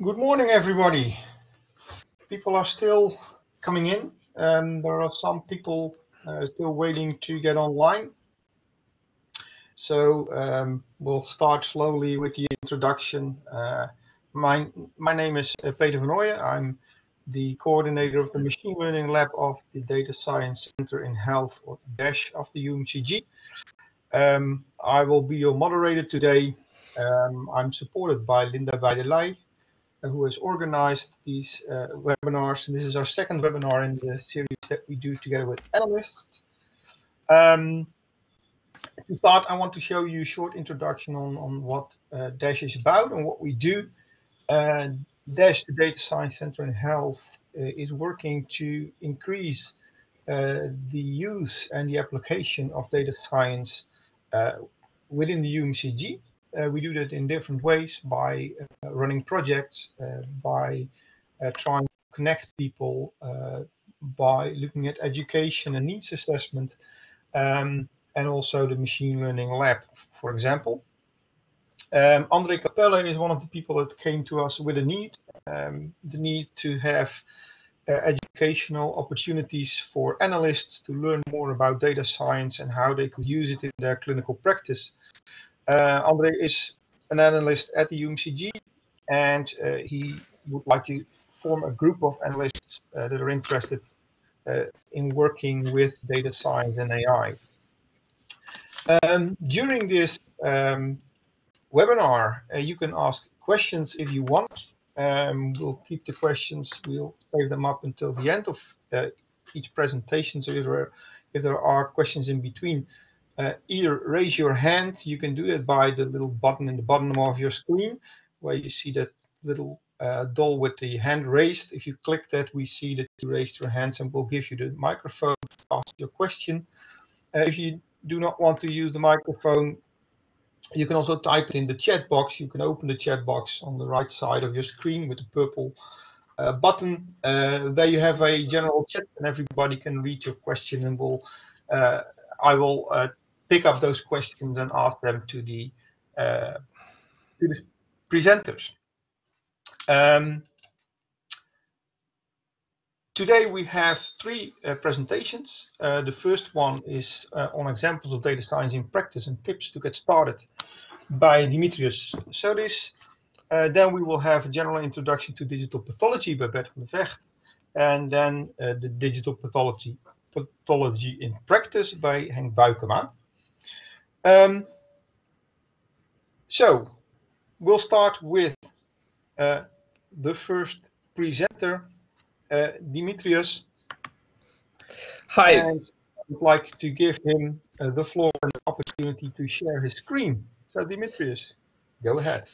Good morning, everybody. People are still coming in. Um, there are some people uh, still waiting to get online. So um, we'll start slowly with the introduction. Uh, my, my name is uh, Peter van Ooijen. I'm the coordinator of the machine learning lab of the Data Science Center in Health, or DASH, of the UMCG. Um, I will be your moderator today. Um, I'm supported by Linda Weideley, uh, who has organized these uh, webinars. And this is our second webinar in the series that we do together with analysts. Um, to start, I want to show you a short introduction on, on what uh, DASH is about and what we do. Uh, DASH, the Data Science Center in Health, uh, is working to increase uh, the use and the application of data science uh, within the UMCG. Uh, we do that in different ways by uh, running projects, uh, by trying to connect people, by looking at education and needs assessment, um, and also the machine learning lab, for example. Um, Andre Capelle is one of the people that came to us with a need, um, the need to have uh, educational opportunities for analysts to learn more about data science and how they could use it in their clinical practice. Uh, Andre is an analyst at the UMCG and uh, he would like to form a group of analysts uh, that are interested in working with data science and AI. Um, during this um, webinar, you can ask questions if you want. Um, we'll keep the questions, we'll save them up until the end of uh, each presentation. So if there, are, if there are questions in between, uh, either raise your hand, you can do that by the little button in the bottom of your screen, where you see that little uh, doll with the hand raised. If you click that, we see that you raised your hands and we'll give you the microphone to ask your question. Uh, if you do not want to use the microphone, you can also type it in the chat box. You can open the chat box on the right side of your screen with the purple uh, button. Uh, there you have a general chat and everybody can read your question and will uh, I will uh, pick up those questions and ask them to the uh, to the presenters. Um, Today we have three uh, presentations. Uh, the first one is uh, on examples of data science in practice and tips to get started by Dimitrios Soudis. Uh, then we will have a general introduction to digital pathology by Bert van der Vegt. And then uh, the digital pathology, pathology in practice by Henk Buikema. Um, so we'll start with uh, the first presenter, uh, Dimitrios. Hi. And I would like to give him uh, the floor and the opportunity to share his screen. So Dimitrios, go ahead.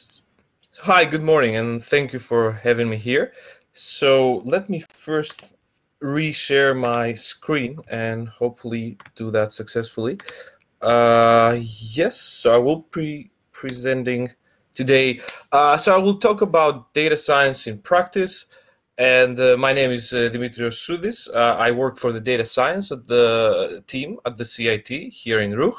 Hi, good morning, and thank you for having me here. So let me first reshare my screen and hopefully do that successfully. Uh, yes, so I will be presenting today. Uh, so I will talk about data science in practice, and uh, my name is uh, Dimitrios Soudis. Uh, I work for the data science at the team at the CIT here in RUG.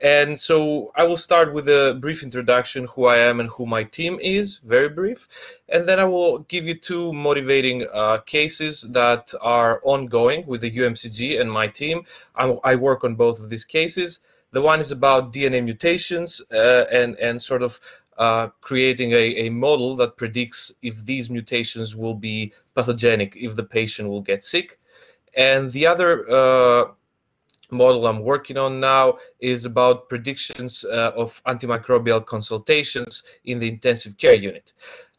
And so I will start with a brief introduction who I am and who my team is, very brief. And then I will give you two motivating uh, cases that are ongoing with the UMCG and my team. I, I, work on both of these cases. The one is about DNA mutations uh, and, and sort of uh, creating a, a model that predicts if these mutations will be pathogenic, if the patient will get sick. And the other uh, model I'm working on now is about predictions uh, of antimicrobial consultations in the intensive care unit.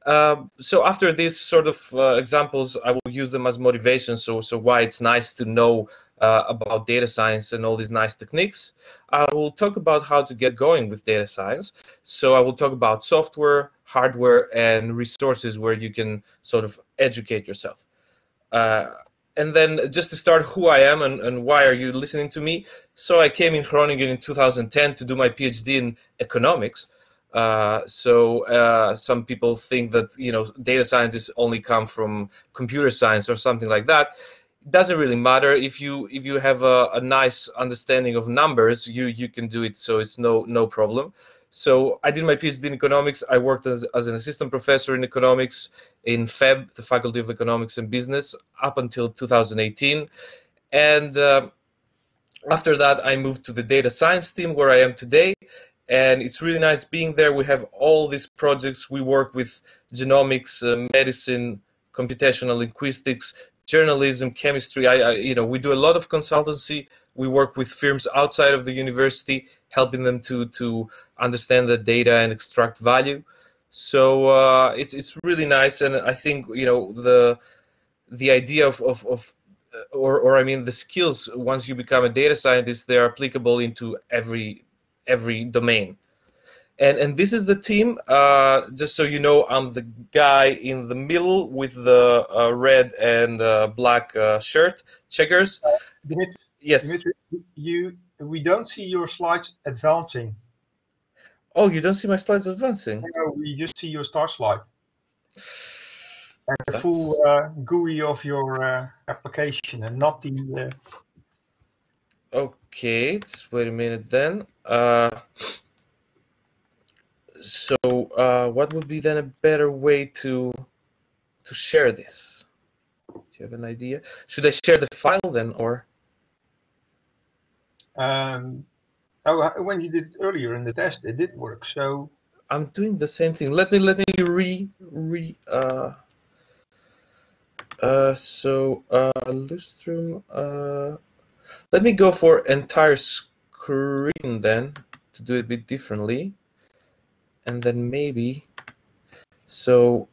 Um, so after these sort of uh, examples, I will use them as motivation. So, so why it's nice to know uh, about data science and all these nice techniques. I will talk about how to get going with data science. So I will talk about software, hardware, and resources where you can sort of educate yourself. Uh, and then just to start who I am and, and why are you listening to me. So I came in Groningen in 2010 to do my PhD in economics. Uh, so uh, some people think that you know data scientists only come from computer science or something like that It doesn't really matter if you if you have a, a, nice understanding of numbers you you can do it so it's no no problem So I did my PhD in economics. I worked as, as an assistant professor in economics in FEB, the Faculty of Economics and Business, up until 2018. And uh, after that, I moved to the data science team where I am today. And it's really nice being there. We have all these projects. We work with genomics, uh, medicine, computational linguistics, journalism, chemistry. I, I, you know, we do a lot of consultancy. We work with firms outside of the university, helping them to to understand the data and extract value. So uh, it's it's really nice, and I think you know the the idea of of, of or, or I mean the skills once you become a data scientist, they are applicable into every every domain. And and this is the team. Uh, just so you know, I'm the guy in the middle with the uh, red and uh, black uh, shirt, checkers. Dimitri, Yes. Dimitri, you we don't see your slides advancing. Oh, you don't see my slides advancing. No, we just see your star slide and the That's- full uh, GUI of your uh, application, and not the. Okay, just wait a minute then. Uh, so, uh, what would be then a better way to to share this? Do you have an idea? Should I share the file then, or? um, oh, when you did earlier in the test, it did work. So I'm doing the same thing. Let me let me re re uh uh so uh Lustrum uh let me go for entire screen then to do it a bit differently and then maybe so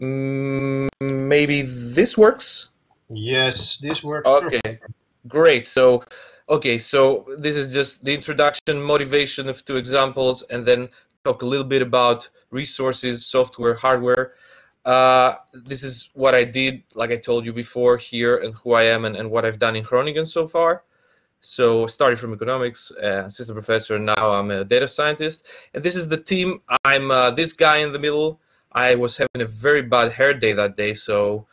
mm, maybe this works yes, this works. Okay, perfect. great. So, okay, so this is just the introduction, motivation of two examples, and then talk a little bit about resources, software, hardware. Uh, this is what I did, like I told you before here, and who I am, and, and what I've done in Groningen so far. So, started from economics, uh, assistant professor, now I'm a data scientist. And this is the team. I'm uh, this guy in the middle. I was having a very bad hair day that day, so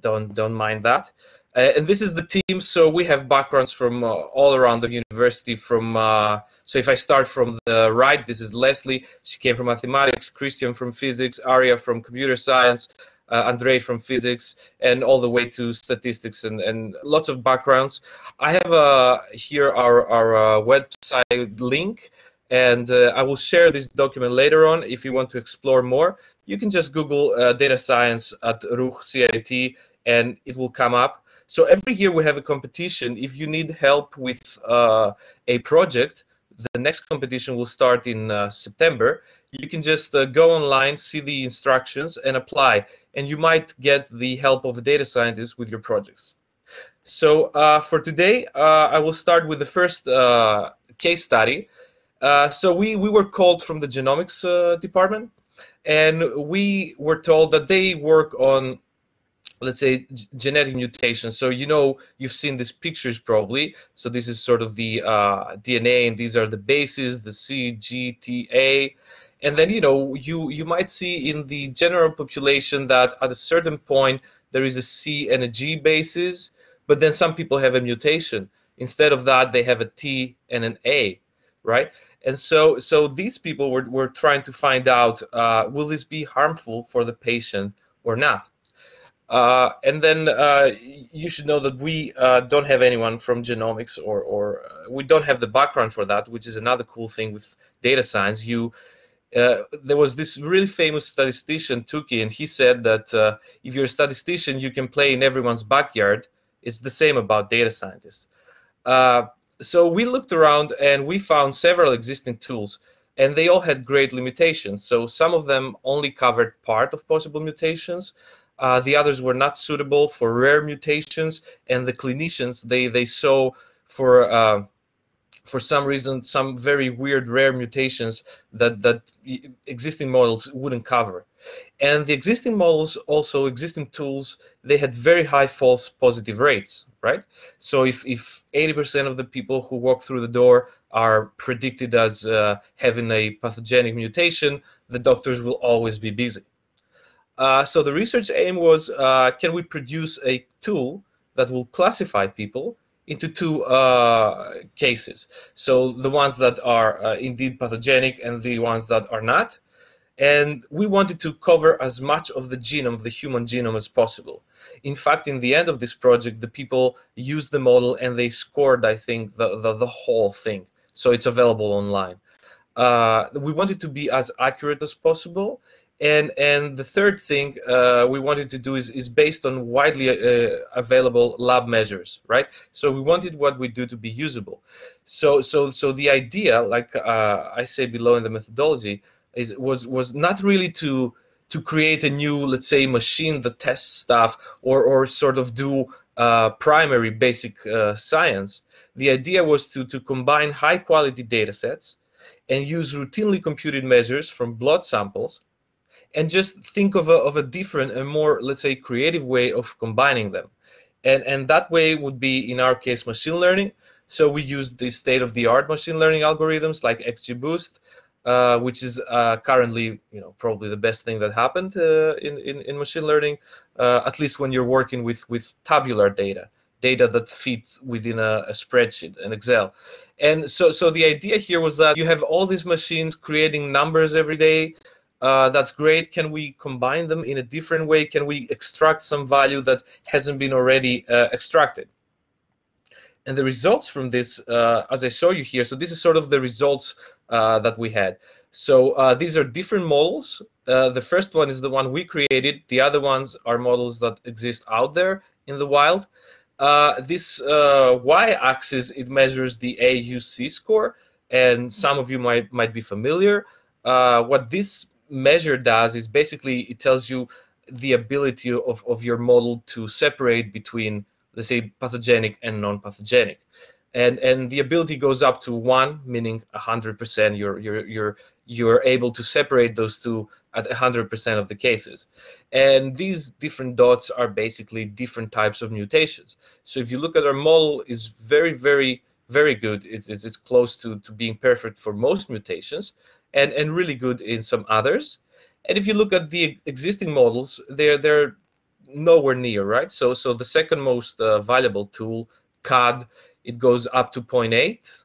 don't don't mind that. Uh, and this is the team. So we have backgrounds from uh, all around the university. From uh, so if I start from the right, this is Leslie. She came from mathematics. Christian from physics. Aria from computer science. Uh, Andre from physics, and all the way to statistics and, and lots of backgrounds. I have uh, here our our uh, website link, and uh, I will share this document later on. If you want to explore more, you can just Google data science at RUG CIT, and it will come up. So every year we have a competition. If you need help with uh, a project, the next competition will start in uh, September. You can just uh, go online, see the instructions, and apply. And you might get the help of a data scientist with your projects. So uh, for today, uh, I will start with the first uh, case study. So we, we were called from the genomics department, and we were told that they work on let's say genetic mutations. So you know you've seen these pictures probably. So this is sort of the uh, dna and these are the bases the c g t a. And then you know you you might see in the general population that at a certain point there is a c and a g bases but then some people have a mutation. Instead of that they have a t and an a right? And so so these people were, were trying to find out uh, will this be harmful for the patient or not uh, and then uh, you should know that we uh, don't have anyone from genomics or, or uh, we don't have the background for that, which is another cool thing with data science. You uh, there was this really famous statistician, Tukey, and he said that uh, if you're a statistician, you can play in everyone's backyard. It's the same about data scientists. so we looked around and we found several existing tools, and they all had great limitations. So some of them only covered part of possible mutations. Uh, the others were not suitable for rare mutations, and the clinicians they they saw for uh, for some reason some very weird rare mutations that that existing models wouldn't cover. And the existing models, also existing tools, they had very high false positive rates, right? So if if 80% of the people who walk through the door are predicted as uh, having a pathogenic mutation, the doctors will always be busy. Uh, so the research aim was, uh, can we produce a tool that will classify people into two uh, cases. So the ones that are uh, indeed pathogenic and the ones that are not. And we wanted to cover as much of the genome, the human genome, as possible. In fact, in the end of this project, the people used the model and they scored, I think, the, the, the whole thing. So it's available online. Uh, we wanted to be as accurate as possible and and the third thing uh, we wanted to do is, is based on widely uh, available lab measures, right? So we wanted what we do to be usable. So so so the idea, like uh, I say below in the methodology, is was was not really to to create a new, let's say, machine that tests stuff or or sort of do uh, primary basic uh, science. The idea was to to combine high quality data sets and use routinely computed measures from blood samples and just think of a, of a different and more, let's say, creative way of combining them. And, and that way would be, in our case, machine learning. So we use the state-of-the-art machine learning algorithms like XGBoost, uh, which is uh, currently, you know, probably the best thing that happened uh, in, in, in machine learning, uh, at least when you're working with, with tabular data, data that fits within a, a spreadsheet, an Excel. And so, so the idea here was that you have all these machines creating numbers every day, uh, that's great. Can we combine them in a different way? Can we extract some value that hasn't been already uh, extracted? And the results from this, uh, as I show you here, so this is sort of the results uh, that we had. So uh, these are different models. Uh, the first one is the one we created. The other ones are models that exist out there in the wild. this y-axis, it measures the AUC score, and some of you might, might be familiar. what this measure does is basically it tells you the ability of, of your model to separate between, let's say, pathogenic and non-pathogenic. And, and the ability goes up to one, meaning 100%. You're, you're, you're, you're able to separate those two at 100% of the cases. And these different dots are basically different types of mutations. So if you look at our model, is very, very, very good. It's, it's, it's close to, to being perfect for most mutations and, and really good in some others. And if you look at the existing models, they're they're nowhere near, right? So so the second most uh, valuable tool, CADD, it goes up to 0.8.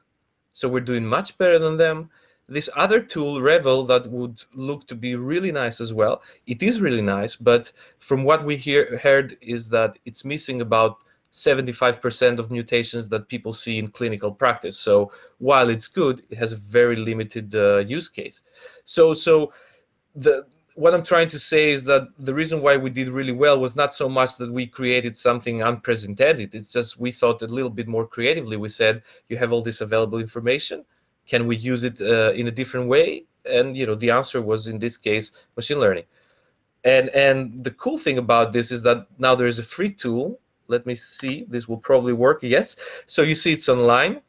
So we're doing much better than them. This other tool, Revel, that would look to be really nice as well. It is really nice, but from what we hear, heard is that it's missing about 75% of mutations that people see in clinical practice. So while it's good, it has a very limited uh, use case. So so the what I'm trying to say is that the reason why we did really well was not so much that we created something unprecedented. It's just we thought a little bit more creatively. We said you have all this available information. Can we use it uh, in a different way? And you know the answer was in this case machine learning. And and the cool thing about this is that now there is a free tool let me see. This will probably work. Yes. So you see it's online.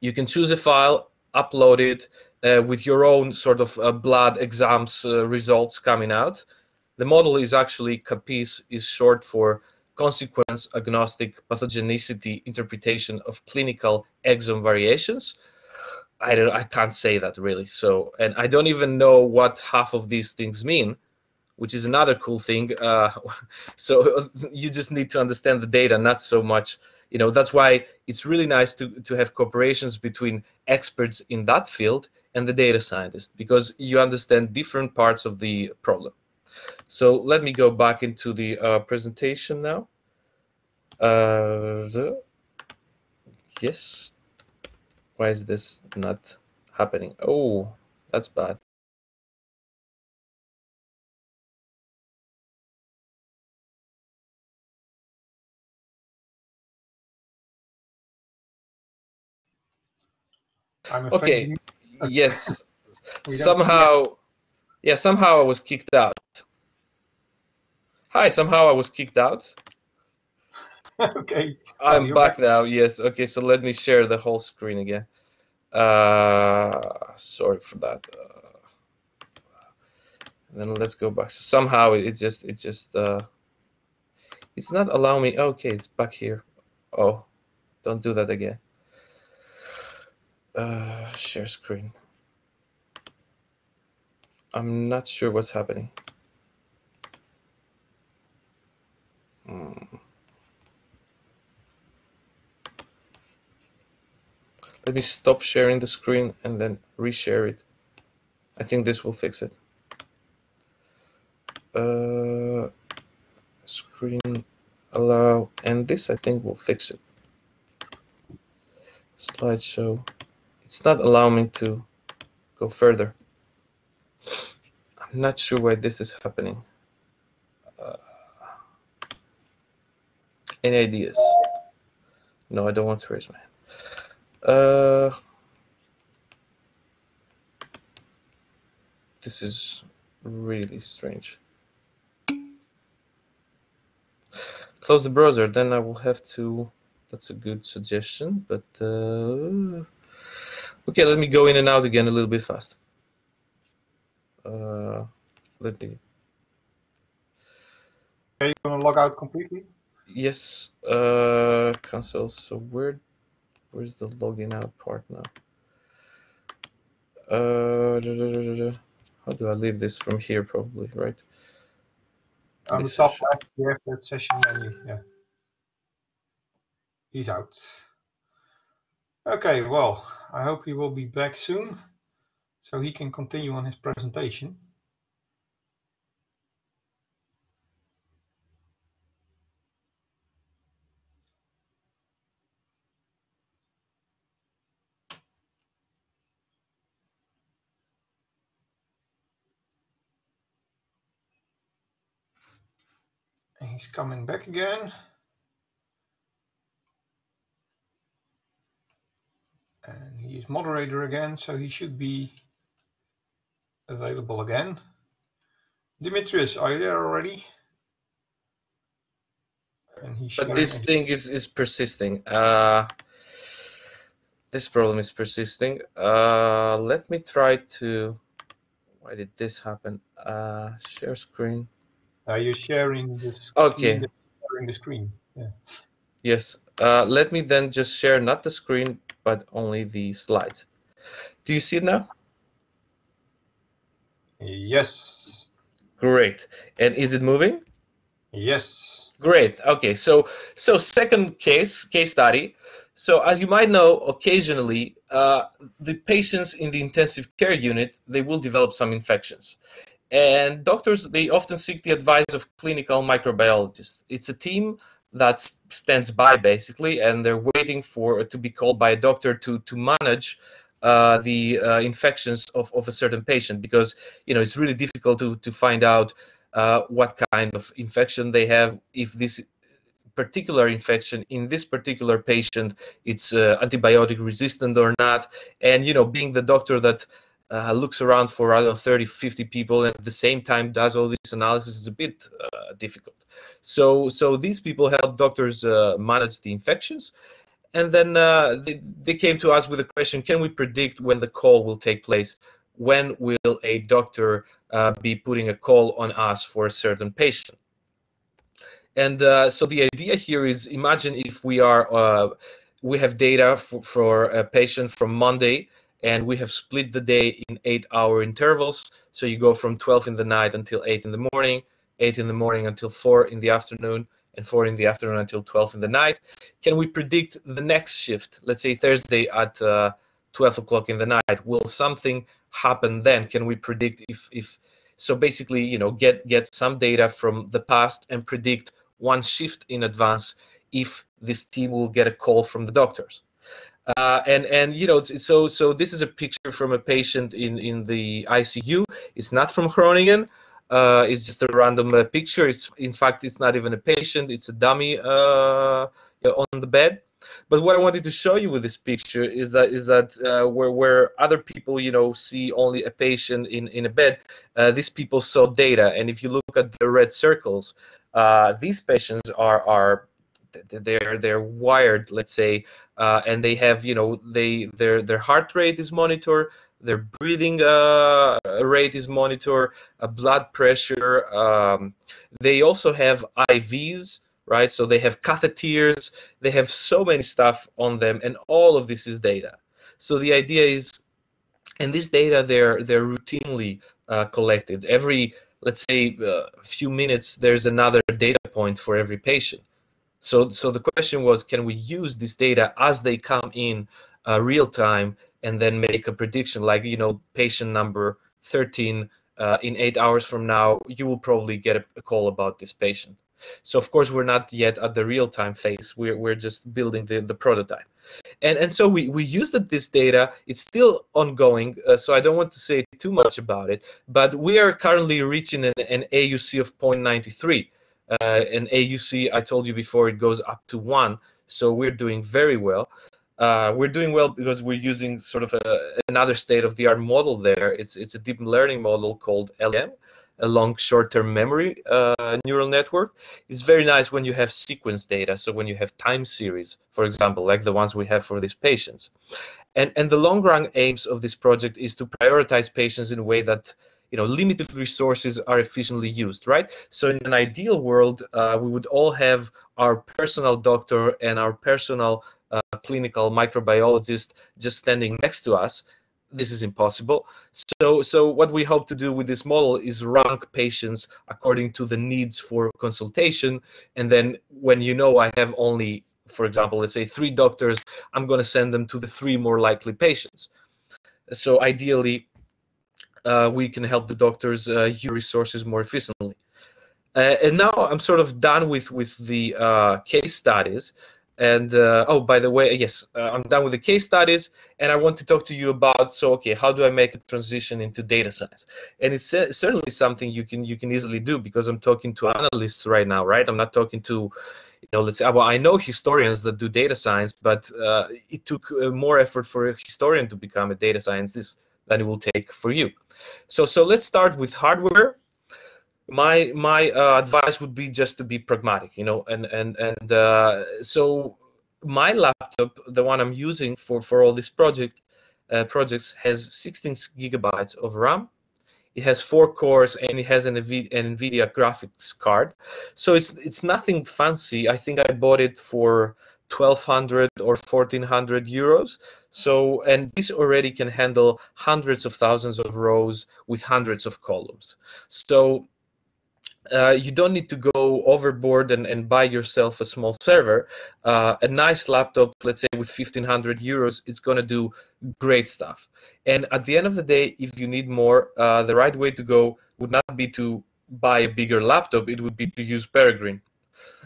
You can choose a file, upload it uh, with your own sort of uh, blood exams uh, results coming out. The model is actually CAPICE is short for consequence agnostic pathogenicity interpretation of clinical exome variations. I don't I can't say that really. So and I don't even know what half of these things mean which is another cool thing. Uh, so you just need to understand the data, not so much. You know that's why it's really nice to to have cooperations between experts in that field and the data scientist because you understand different parts of the problem. So let me go back into the uh, presentation now. Uh, the, yes. Why is this not happening? Oh, that's bad. I'm okay. yes. somehow, yeah. Somehow I was kicked out. Hi. Somehow I was kicked out. okay. I'm oh, back, back, now. Yes. Okay. So let me share the whole screen again. Uh, sorry for that. Uh, then let's go back. So somehow it just it just uh, it's not allowing me. Okay, it's back here. Oh, don't do that again. Uh, share screen. I'm not sure what's happening. Hmm. let me stop sharing the screen and then reshare it. I think this will fix it. Uh, screen allow, and this I think will fix it. Slideshow. It's not allowing me to go further. I'm not sure why this is happening. Uh, any ideas? No, I don't want to raise my hand. Uh, this is really strange. Close the browser, then I will have to. That's a good suggestion, but uh, okay, let me go in and out again a little bit fast. Uh, let me. Okay, you gonna log out completely? Yes, uh, cancel. So where, where's the login out part now? Uh, da, da, da, how do I leave this from here? Probably right. On the top left, you have that session menu. Yeah. He's out. Okay, well, I hope he will be back soon so he can continue on his presentation. he's coming back again. And he is moderator again, so he should be available again. Dimitrios, are you there already? but this thing is, is persisting. Uh, this problem is persisting. Uh, let me try to. Why did this happen? Uh, share screen. Are you sharing this? Okay. Sharing the screen. Yeah. Yes. Uh, let me then just share not the screen but only the slides. Do you see it now? Yes. Great. And is it moving? Yes. Great. Okay. So so second case case study. So as you might know, occasionally uh, the patients in the intensive care unit they will develop some infections, and doctors, they often seek the advice of clinical microbiologists. It's a team that stands by basically, and they're waiting for to be called by a doctor to to manage uh, the uh, infections of, of a certain patient because you know it's really difficult to to find out uh, what kind of infection they have. If this particular infection in this particular patient it's uh, antibiotic resistant or not. And you know being the doctor that uh, looks around for I 30, 50 people, and at the same time does all this analysis is a bit uh, difficult. So so these people help doctors uh, manage the infections, and then uh, they, they came to us with a question: Can we predict when the call will take place? When will a doctor uh, be putting a call on us for a certain patient? And uh, so the idea here is: imagine if we are we have data for, for a patient from Monday and we have split the day in eight hour intervals. So you go from 12 in the night until 8 in the morning, 8 in the morning until 4 in the afternoon, and 4 in the afternoon until 12 in the night. Can we predict the next shift? Let's say Thursday at uh, 12 o'clock in the night. Will something happen then? Can we predict if, if so basically, you know, get get some data from the past and predict one shift in advance if this team will get a call from the doctors. Uh, and and you know so so this is a picture from a patient in in the ICU. It's not from Groningen. Uh, it's just a random uh, picture. It's in fact it's not even a patient. It's a dummy uh, on the bed. But what I wanted to show you with this picture is that is that uh, where where other people you know see only a patient in in a bed, uh, these people saw data. And if you look at the red circles, these patients are are they're they're wired let's say uh, and they have you know they their their heart rate is monitored their breathing uh, rate is monitored uh, blood pressure um, they also have ivs right? So they have catheters they have so many stuff on them and all of this is data. So the idea is and this data they're they're routinely uh, collected. Every let's say a uh, few minutes there's another data point for every patient so, so the question was, can we use this data as they come in uh, real time and then make a prediction? Like you know patient number 13 uh, in eight hours from now you will probably get a, a, call about this patient. So of course we're not yet at the real time phase. We're, we're just building the, the prototype. And and so we we use this data. It's still ongoing uh, so i don't want to say too much about it but we are currently reaching an, an auc of 0.93 uh, and auc i told you before it goes up to one so we're doing very well uh, we're doing well because we're using sort of a, another state-of-the-art model there. It's it's a deep learning model called LM, a long short-term memory uh, neural network. It's very nice when you have sequence data, so when you have time series, for example, like the ones we have for these patients. And and the long-run aims of this project is to prioritize patients in a way that you know limited resources are efficiently used right? So in an ideal world uh, we would all have our personal doctor and our personal uh, clinical microbiologist just standing next to us. This is impossible. So so what we hope to do with this model is rank patients according to the needs for consultation. And then when you know i have only for example let's say three doctors i'm going to send them to the three more likely patients. So ideally uh, we can help the doctors uh, use resources more efficiently uh, and now i'm sort of done with with the uh, case studies and uh, oh, by the way, yes, uh, I'm done with the case studies, and I want to talk to you about. So, okay, how do I make a transition into data science? And it's certainly something you can you can easily do because I'm talking to analysts right now, right? I'm not talking to, you know, let's say, well, I know historians that do data science, but uh, it took uh, more effort for a historian to become a data scientist than it will take for you. So, so let's start with hardware. My my uh, advice would be just to be pragmatic you know and and and uh, so my laptop the one i'm using for for all these project uh, projects has 16 gigabytes of ram. It has four cores and it has an, an nvidia graphics card. So it's it's nothing fancy. I think i bought it for 1200 or 1400 euros so and this already can handle hundreds of thousands of rows with hundreds of columns so uh, you don't need to go overboard and, and buy yourself a small server. Uh, a nice laptop, let's say with 1500 euros, it's going to do great stuff. And at the end of the day, if you need more, uh, the right way to go would not be to buy a bigger laptop, it would be to use Peregrine.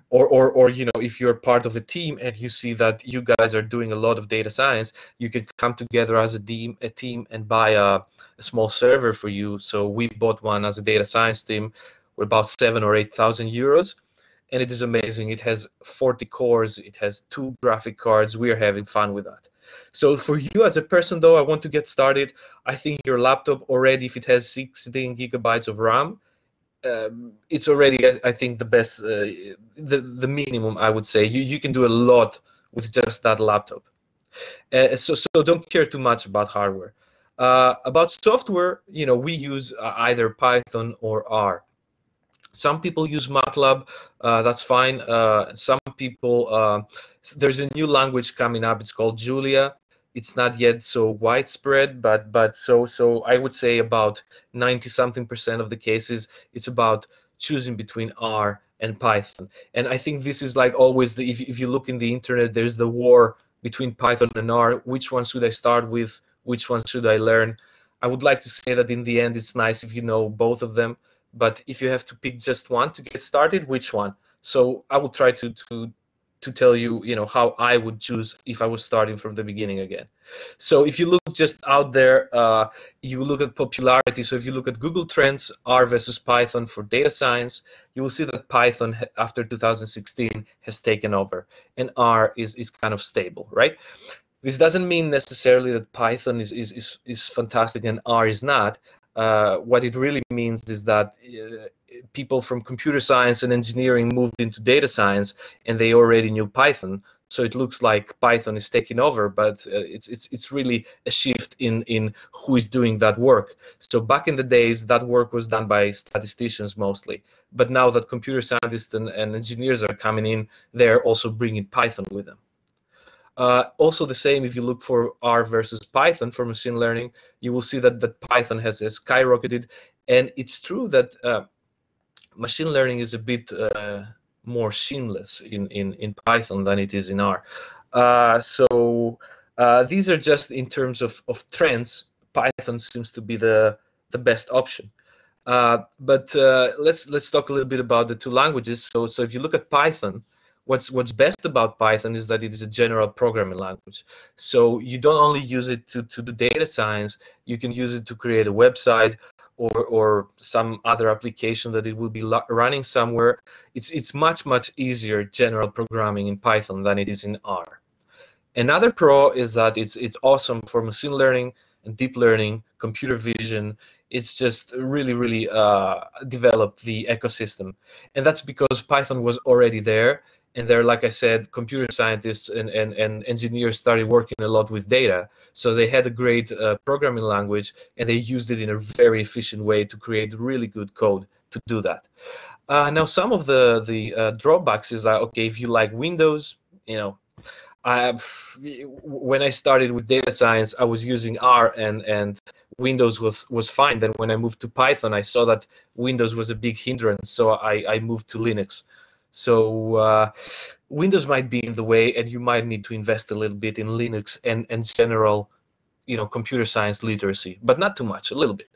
Or, or, or you know if you're part of a team and you see that you guys are doing a lot of data science you can come together as a team a team and buy a, a small server for you. So we bought one as a data science team with about seven or eight thousand euros. And it is amazing. It has 40 cores. It has two graphic cards. We are having fun with that. So for you as a person though i want to get started. I think your laptop already if it has 16 gigabytes of ram um, it's already i think the best uh, the the minimum i would say you you can do a lot with just that laptop uh, so so don't care too much about hardware uh, about software you know we use uh, either python or r some people use MATLAB, uh, that's fine. Uh, some people, there's a new language coming up. It's called Julia. It's not yet so widespread, but but so so I would say about 90 something percent of the cases, it's about choosing between R and Python. And I think this is like always the if if you look in the internet, there's the war between Python and R. Which one should I start with? Which one should I learn? I would like to say that in the end, it's nice if you know both of them but if you have to pick just one to get started, which one? So I will try to to to tell you, you know, how I would choose if I was starting from the beginning again. So if you look just out there, uh, you look at popularity. So if you look at Google Trends, R versus Python for data science, you will see that Python after 2016 has taken over, and R is is kind of stable, right? This doesn't mean necessarily that Python is is is, is fantastic and R is not. Uh, what it really means is that uh, people from computer science and engineering moved into data science and they already knew Python. So it looks like Python is taking over, but uh, it's it's it's really a shift in in who is doing that work. So back in the days, that work was done by statisticians mostly. But now that computer scientists and, and engineers are coming in, they're also bringing Python with them. Uh, also the same if you look for R versus Python for machine learning, you will see that, that Python has, has skyrocketed. And it's true that uh, machine learning is a bit uh, more seamless in, in, in Python than it is in R. Uh, so Uh, these are just in terms of, of trends. Python seems to be the the best option. Uh, but uh, let's let's talk a little bit about the two languages. So so if you look at Python, what's what's best about Python is that it is a general programming language. So you don't only use it to to do data science. You can use it to create a website or or some other application that it will be running somewhere. It's it's much much easier general programming in Python than it is in R. Another pro is that it's it's awesome for machine learning and deep learning, computer vision. It's just really, really uh, developed the ecosystem. And that's because Python was already there. And there, like I said, computer scientists and, and, and engineers started working a lot with data. So they had a great uh, programming language and they used it in a very efficient way to create really good code to do that. Uh, now, some of the, the uh, drawbacks is that, okay, if you like Windows, you know, I, when I started with data science, I was using R and and Windows was was fine. Then when I moved to Python, I saw that Windows was a big hindrance, so I I moved to Linux. So uh, Windows might be in the way, and you might need to invest a little bit in Linux and and general, you know, computer science literacy, but not too much, a little bit.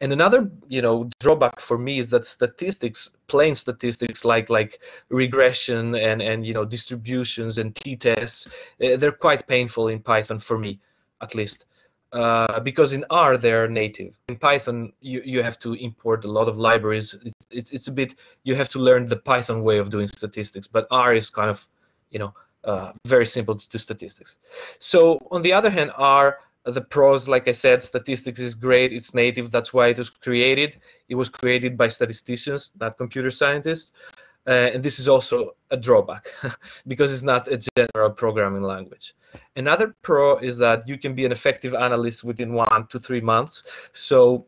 And another, you know, drawback for me is that statistics, plain statistics like like regression and and you know distributions and t-tests, uh, they're quite painful in Python for me, at least. Uh, because in R they're native. In Python you, you have to import a lot of libraries. It's, it's, it's a bit you have to learn the Python way of doing statistics, but R is kind of you know uh, very simple to do statistics. So on the other hand, R the pros, like I said, statistics is great. It's native. That's why it was created. It was created by statisticians, not computer scientists. Uh, and this is also a drawback because it's not a general programming language. Another pro is that you can be an effective analyst within one to three months. So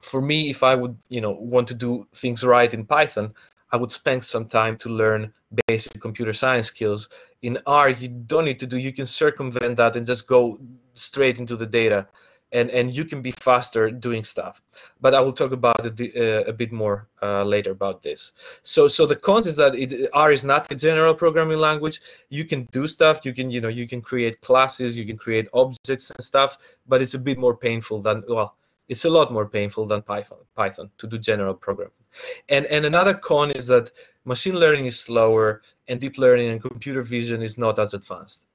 for me, if I would, you know, want to do things right in Python, I would spend some time to learn basic computer science skills. In R, you don't need to do, you can circumvent that and just go straight into the data. And, and you can be faster doing stuff. But I will talk about it uh, a bit more uh, later about this. So so the cons is that it, R is not a general programming language. You can do stuff. You can you know you can create classes. You can create objects and stuff. But it's a bit more painful than well it's a lot more painful than Python, Python to do general programming. And, and another con is that machine learning is slower and deep learning and computer vision is not as advanced.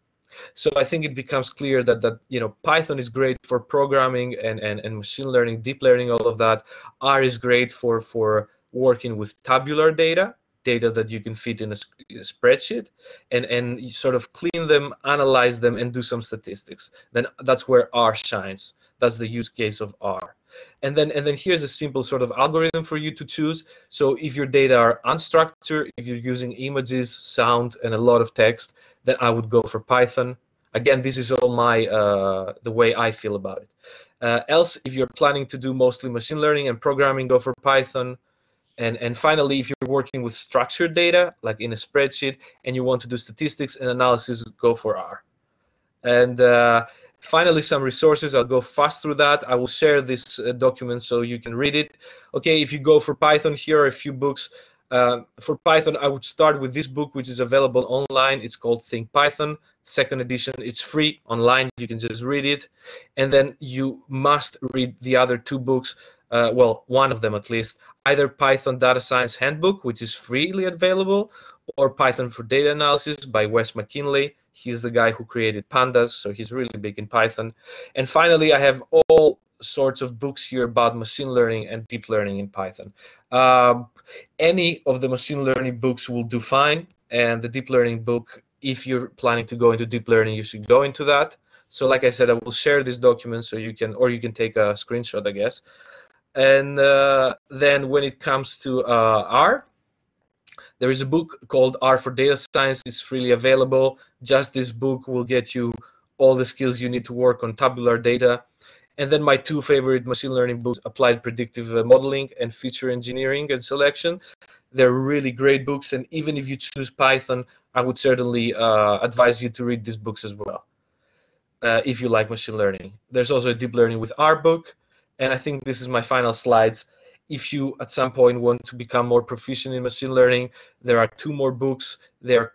So I think it becomes clear that, that you know Python is great for programming and, and, and machine learning, deep learning, all of that. R is great for, for working with tabular data, data that you can fit in a, a spreadsheet, and, and sort of clean them, analyze them, and do some statistics. Then that's where R shines. That's the use case of R. And then and then here's a simple sort of algorithm for you to choose. So if your data are unstructured, if you're using images, sound, and a lot of text, then I would go for Python. Again, this is all my uh, the way I feel about it. Uh, else, if you're planning to do mostly machine learning and programming, go for Python. And, and finally, if you're working with structured data, like in a spreadsheet, and you want to do statistics and analysis, go for R. And uh, Finally, some resources. I'll go fast through that. I will share this uh, document so you can read it. Okay, if you go for Python, here are a few books. Uh, for Python, I would start with this book, which is available online. It's called Think Python, second edition. It's free online. You can just read it. And then you must read the other two books. Uh, well, one of them at least, either Python Data Science Handbook, which is freely available, or Python for Data Analysis by Wes McKinney. He's the guy who created Pandas, so he's really big in Python. And finally, I have all sorts of books here about machine learning and deep learning in Python. Um, any of the machine learning books will do fine, and the deep learning book, if you're planning to go into deep learning, you should go into that. So like I said, I will share this document so you can, or you can take a screenshot, I guess. And uh, then when it comes to uh, R, there is a book called R for Data Science. It's freely available. Just this book will get you all the skills you need to work on tabular data. And then my two favorite machine learning books, Applied Predictive Modeling and Feature Engineering and Selection. They're really great books. And even if you choose Python, I would certainly uh, advise you to read these books as well, uh, if you like machine learning. There's also a deep learning with R book. And I think this is my final slides if you at some point want to become more proficient in machine learning, there are two more books. They're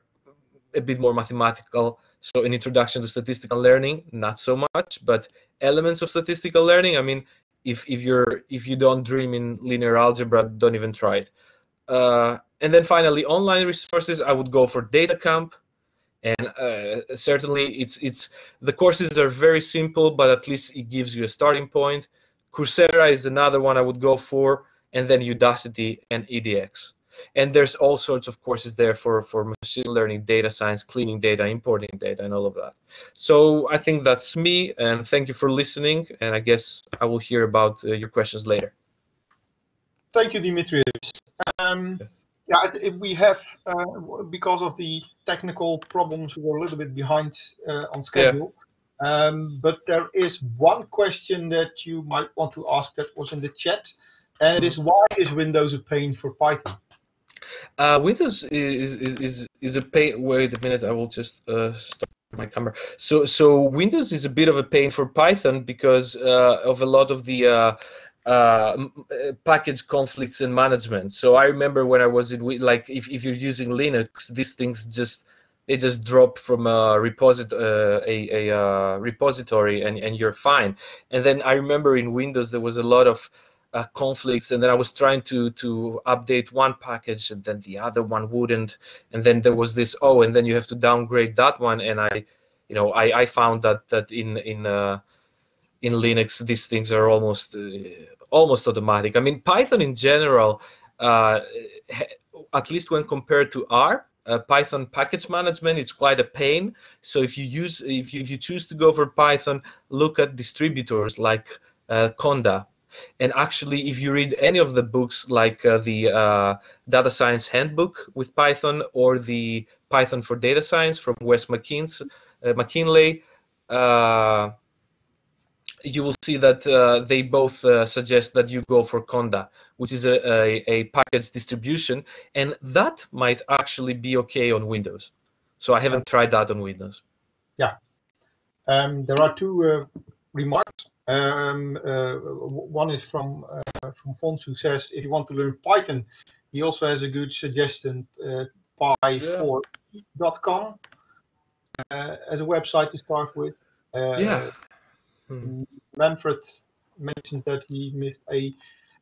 a bit more mathematical. So an introduction to statistical learning, not so much, but elements of statistical learning. I mean, if if you're if you don't dream in linear algebra, don't even try it. Uh, and then finally, online resources. I would go for DataCamp, and uh, certainly it's it's the courses are very simple, but at least it gives you a starting point. Coursera is another one I would go for, and then Udacity and EDX. And there's all sorts of courses there for, for machine learning, data science, cleaning data, importing data, and all of that. So I think that's me, and thank you for listening. And I guess I will hear about uh, your questions later. Thank you, Dimitrios. Um, yes. Yeah, we have, uh, because of the technical problems, we're a little bit behind uh, on schedule. Yeah. Um, but there is one question that you might want to ask that was in the chat, and it is why is Windows a pain for Python? Uh, Windows is, is is is a pain. Wait a minute, I will just uh, stop my camera. So so Windows is a bit of a pain for Python because uh, of a lot of the uh, uh, uh, package conflicts and management. So I remember when I was in like if if you're using Linux, these things just they just drop from a uh, a, a uh, repository, and and you're fine. And then I remember in Windows there was a lot of uh, conflicts and then I was trying to to update one package and then the other one wouldn't and then there was this oh and then you have to downgrade that one and I you know I, I found that that in in uh, in Linux these things are almost uh, almost automatic. I mean Python in general uh, at least when compared to R uh, Python package management is quite a pain. So if you use if you, if you choose to go for Python look at distributors like uh, Conda and actually, if you read any of the books, like uh, the uh, Data Science Handbook with Python or the Python for Data Science from Wes uh, McKinney, uh, you will see that uh, they both uh, suggest that you go for Conda, which is a, a, a, package distribution, and that might actually be okay on Windows. So I haven't tried that on Windows. Yeah. Um, there are two remarks um, uh, one is from uh, from Fons who says if you want to learn Python, he also has a good suggestion, uh, py4.com uh, as a website to start with. Uh, yeah. Manfred mentions that he missed a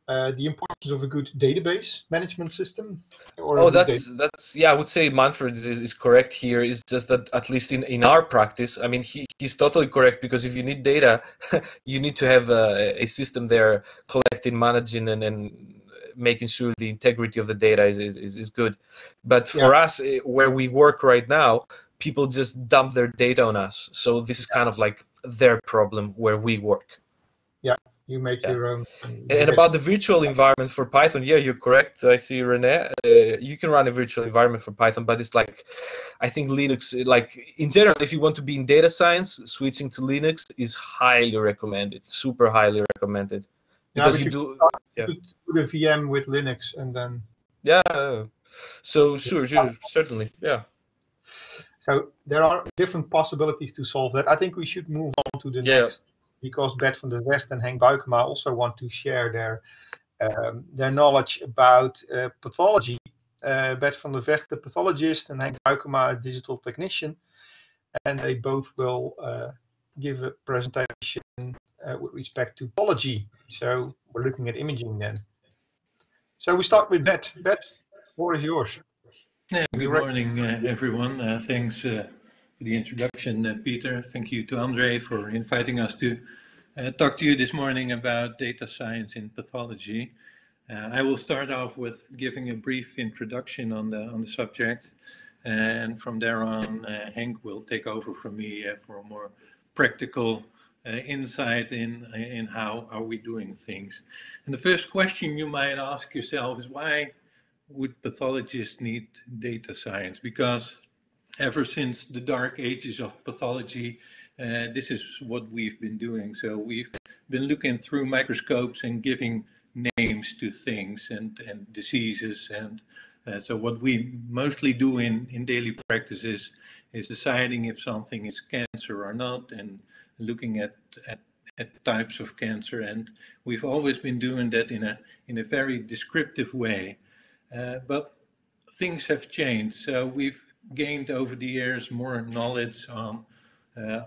uh, the importance of a good database management system? oh, that's that's yeah. I would say Manfred is, is correct here. Is just that at least in, in our practice, I mean, he, he's totally correct because if you need data, you need to have a, a system there collecting, managing, and, and making sure the integrity of the data is is, is good. But for yeah. us, eh, where we work right now, people just dump their data on us. So this is kind of like their problem where we work. Yeah, you make yeah. your own. And, about the virtual environment for Python, yeah, you're correct. I see Rene. Uh, you can run a virtual environment for Python, but it's like, I think Linux, like in general, if you want to be in data science, switching to Linux is highly recommended, super highly recommended. Because yeah, you do yeah. the VM with Linux and then. Yeah. So sure, sure, certainly, yeah. So there are different possibilities to solve that. I think we should move on to the yeah. next because Bert van der Vegt and Henk Buikema also want to share their um, their knowledge about uh, pathology. Uh, Bert van der Vegt, the pathologist, and Henk Buikema, a digital technician, and they both will uh, give a presentation uh, with respect to pathology. So we're looking at imaging then. So we start with Bert. Bert, floor is yours. Yeah, good morning, uh, everyone. Uh, thanks for the introduction, Peter. Thank you to Andre for inviting us to uh, talk to you this morning about data science in pathology. Uh, I will start off with giving a brief introduction on the on the subject, and from there on, uh, Henk will take over from me uh, for a more practical uh, insight in in how are we doing things. And the first question you might ask yourself is why would pathologists need data science? Because ever since the dark ages of pathology, uh, this is what we've been doing. So we've been looking through microscopes and giving names to things and, and diseases. And uh, so what we mostly do in, in daily practice is, is deciding if something is cancer or not and looking at, at, at types of cancer. And we've always been doing that in a, in a very descriptive way. Uh, but things have changed. So we've gained over the years more knowledge on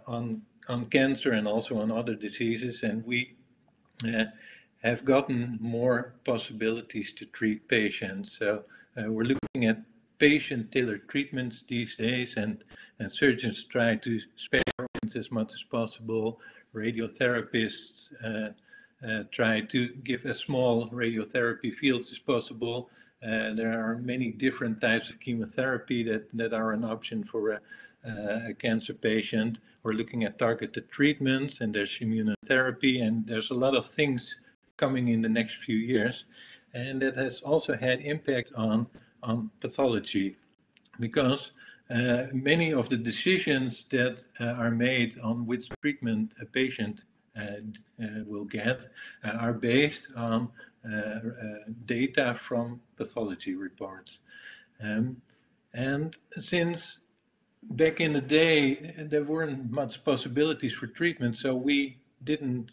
on on cancer and also on other diseases, and we uh, have gotten more possibilities to treat patients. So uh, we're looking at patient-tailored treatments these days, and and surgeons try to spare organs as much as possible. Radiotherapists uh, uh, try to give as small radiotherapy fields as possible. Uh, there are many different types of chemotherapy that, that are an option for uh, a cancer patient. We're looking at targeted treatments and there's immunotherapy and there's a lot of things coming in the next few years. And that has also had impact on, on pathology because uh, many of the decisions that uh, are made on which treatment a patient uh, uh will get uh, are based on data from pathology reports. Um, and since back in the day, there weren't much possibilities for treatment, so we didn't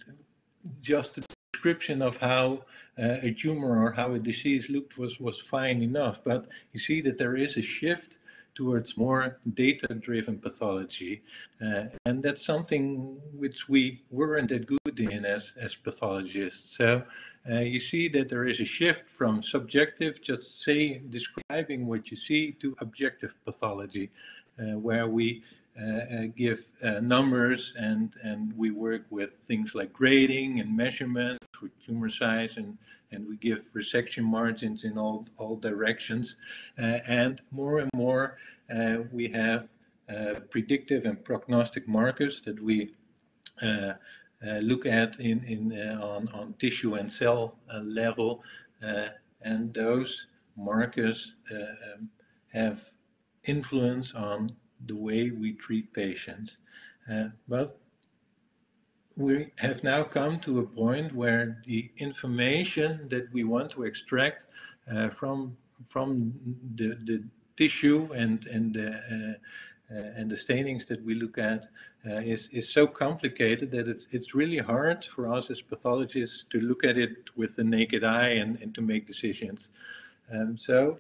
just a description of how uh, a tumor or how a disease looked was was fine enough. But you see that there is a shift towards more data-driven pathology, uh, and that's something which we weren't that good in as as pathologists. So uh, you see that there is a shift from subjective, just say describing what you see, to objective pathology, where we uh, uh, give uh, numbers and and we work with things like grading and measurement for tumor size and and we give resection margins in all all directions. And more and more we have predictive and prognostic markers that we uh, look at in, in uh, on, on tissue and cell uh, level and those markers um, have influence on the way we treat patients. Uh, but we have now come to a point where the information that we want to extract uh, from from the, the tissue and and the uh, uh, and the stainings that we look at uh, is is so complicated that it's it's really hard for us as pathologists to look at it with the naked eye and, and to make decisions. Um, so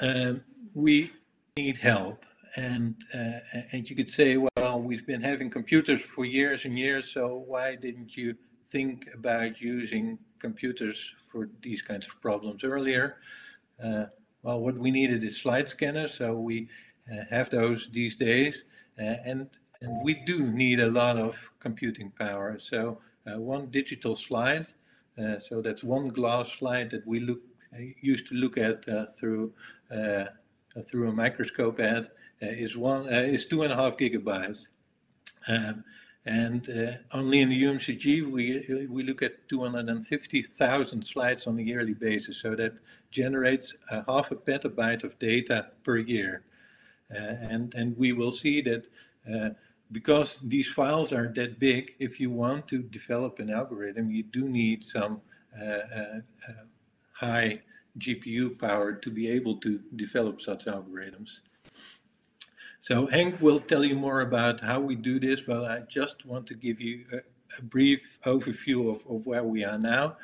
um, we need help and uh, and you could say, well, we've been having computers for years and years, so why didn't you think about using computers for these kinds of problems earlier? Uh, well, what we needed is slide scanners, so we uh, have those these days, uh, and and we do need a lot of computing power. So uh, one digital slide, uh, so that's one glass slide that we look used to look at through through a microscope at uh, is one uh, is two and a half gigabytes. Um, and uh, only in the UMCG, we, we look at 250,000 slides on a yearly basis. So that generates a half a petabyte of data per year. Uh, and, and we will see that uh, because these files are that big, if you want to develop an algorithm, you do need some uh, high GPU power to be able to develop such algorithms. So Henk will tell you more about how we do this, but I just want to give you a, a brief overview of, of, where we are now.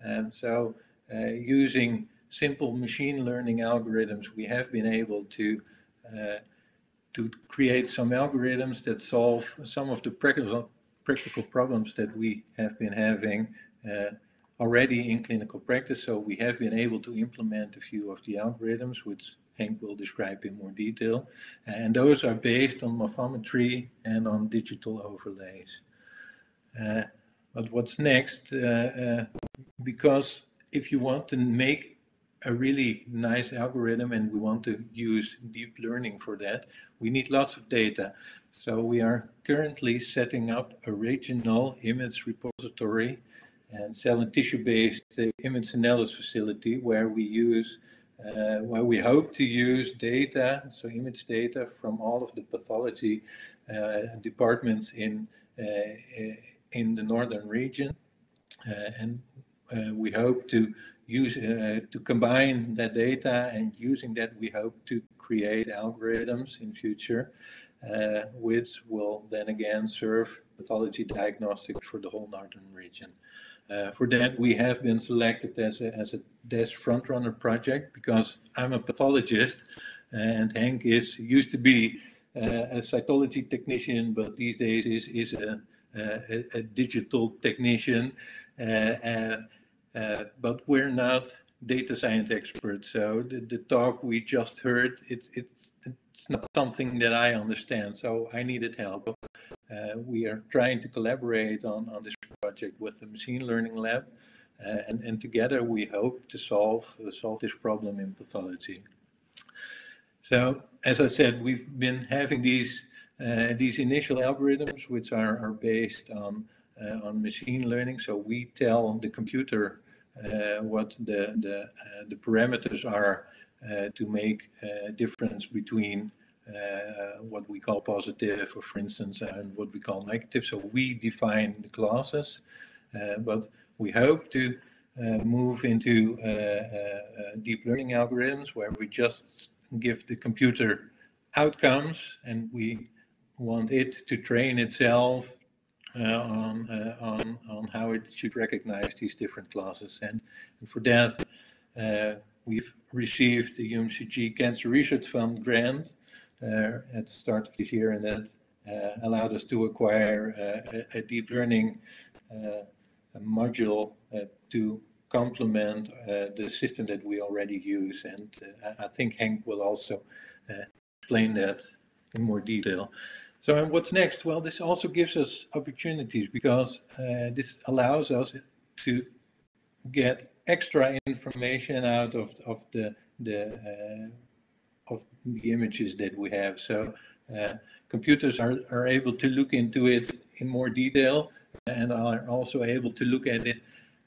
And so uh, using simple machine learning algorithms, we have been able to uh, to create some algorithms that solve some of the practical practical problems that we have been having uh, already in clinical practice. So we have been able to implement a few of the algorithms, which Henk will describe in more detail. And those are based on morphometry and on digital overlays. Uh, but what's next? Uh, uh, because if you want to make a really nice algorithm and we want to use deep learning for that, we need lots of data. So we are currently setting up a regional image repository and cell and tissue-based image analysis facility where we use uh, where we hope to use data, so image data from all of the pathology uh, departments in uh, in the northern region, uh, and uh, we hope to use to combine that data, and using that we hope to create algorithms in future, which will then again serve pathology diagnostics for the whole northern region. Uh, for that, we have been selected as a, as a DASH frontrunner project because I'm a pathologist and Henk is used to be uh, a cytology technician, but these days is, is a, a, a digital technician. Uh, uh, uh, but we're not data science experts. So the, the talk we just heard, it's, it's, it's not something that I understand. So I needed help. Uh, we are trying to collaborate on, on this project with the machine learning lab. Uh, and, and together we hope to solve, uh, solve this problem in pathology. So as I said, we've been having these, uh, these initial algorithms which are, are based on, uh, on machine learning. So we tell the computer uh, what the, the, the parameters are to make a difference between uh, what we call positive, or for instance, and what we call negative. So we define the classes, uh, but we hope to uh, move into deep learning algorithms where we just give the computer outcomes and we want it to train itself uh, on, uh, on, on how it should recognize these different classes. And, and for that, uh, we've received the UMCG Cancer Research Fund grant uh, at the start of this year, and that uh, allowed us to acquire uh, a, deep learning a module to complement the system that we already use. And I think Henk will also explain that in more detail. So what's next? Well, this also gives us opportunities because uh, this allows us to get extra information out of, of the, the uh, of the images that we have. So uh, computers are, are able to look into it in more detail and are also able to look at it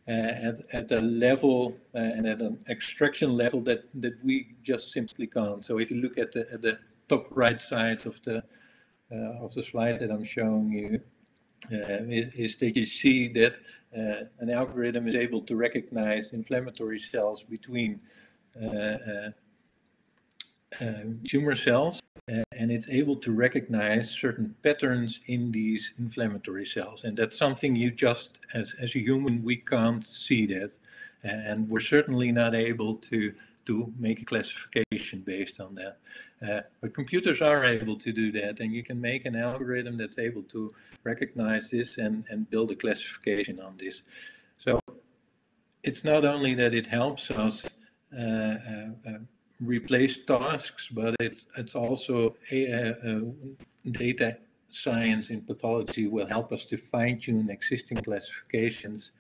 uh, at, at a level uh, and at an extraction level that, that we just simply can't. So if you look at the, at the top right side of the uh, of the slide that I'm showing you, uh, is, is, that you see that uh, an algorithm is able to recognize inflammatory cells between um, tumor cells uh, and it's able to recognize certain patterns in these inflammatory cells. And that's something you just, as, as a human, we can't see that. And we're certainly not able to, to make a classification based on that. Uh, but computers are able to do that, and you can make an algorithm that's able to recognize this and, and build a classification on this. So it's not only that it helps us uh, uh, uh replace tasks, but it's it's also a, data science in pathology will help us to fine-tune existing classifications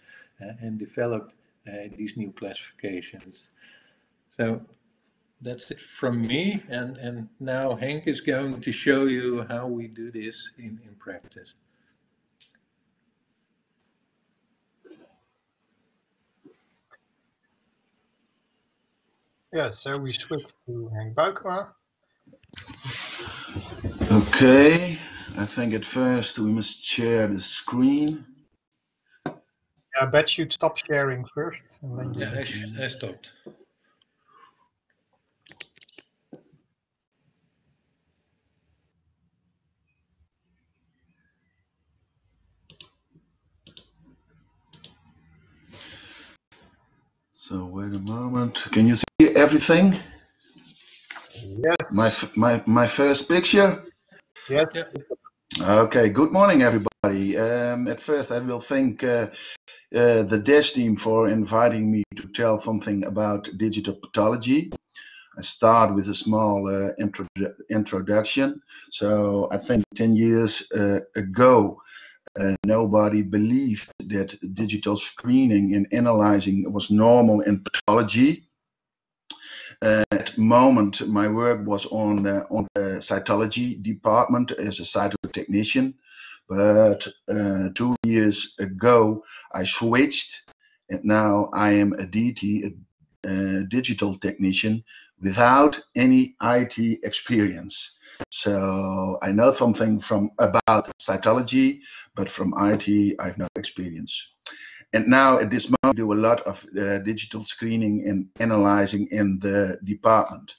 uh, and develop uh, these new classifications. So that's it from me, and and now Henk is going to show you how we do this in in practice. Yeah, so we switch to Henk Buikema. Okay, I think at first we must share the screen. Yeah, I bet you'd stop sharing first. And then yeah, I, I stopped. So wait a moment. Can you see everything? Yes. My my my first picture. Yes. Okay. Good morning, everybody. Um, at first, I will thank uh, uh, the DASH team for inviting me to tell something about digital pathology. I start with a small uh, intro introduction. So I think 10 years uh, ago, uh, nobody believed that digital screening and analyzing was normal in pathology. Uh, at moment, my work was on on the cytology department as a cytotechnician. But uh, two years ago, I switched, and now I am a DT, a, a digital technician, without any IT experience. So I know something from about cytology, but from IT, I have no experience. And now at this moment, we do a lot of uh, digital screening and analyzing in the department.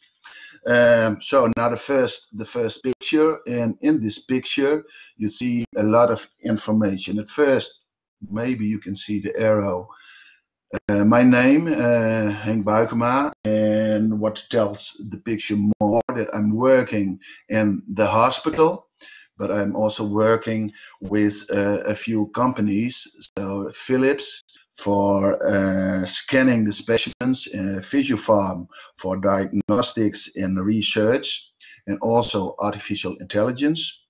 Um, so now the first the first picture, and in this picture you see a lot of information. At first, maybe you can see the arrow. Uh, my name, uh, Henk Buikema, and what tells the picture more that I'm working in the hospital, but I'm also working with uh, a few companies. So Philips for uh, scanning the specimens, uh, for diagnostics and research, and also artificial intelligence.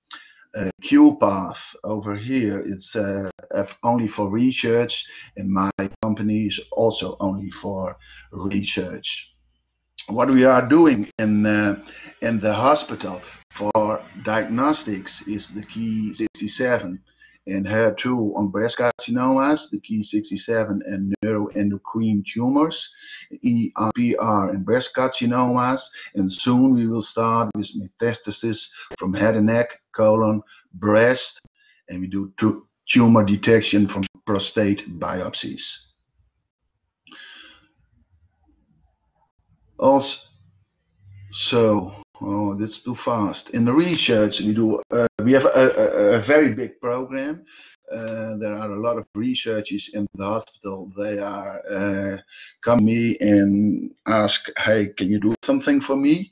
Uh, QuPath over here, it's uh, only for research, and my company is also only for research. What we are doing in uh, in the hospital for diagnostics is the Ki-67 and HER2 on breast carcinomas, the Ki-67 and neuroendocrine tumors, ERPR and breast carcinomas, and soon we will start with metastasis from head and neck, colon, breast, and we do tumor detection from prostate biopsies. Also, so Oh, that's too fast. In the research, we do. Uh, we have a, a, a, very big program. Uh, there are a lot of researchers in the hospital. They are uh, come me and ask, "Hey, can you do something for me?"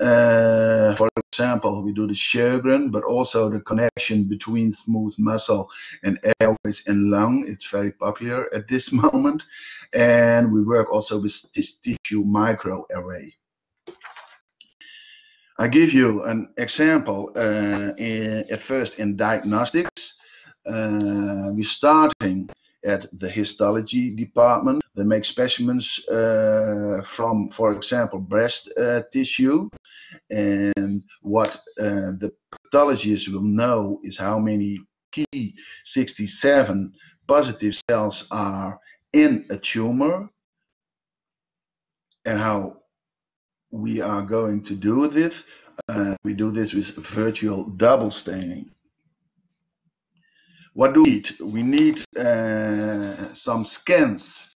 Uh, for example, we do the Sjögren, but also the connection between smooth muscle and airways and lung. It's very popular at this moment, and we work also with tissue microarray. I give you an example uh, in, at first in diagnostics. Uh, we're starting at the histology department. They make specimens uh, from, for example, breast uh, tissue. And what the pathologists will know is how many key 67 positive cells are in a tumor and how we are going to do this. We do this with virtual double staining. What do we need? We need uh, some scans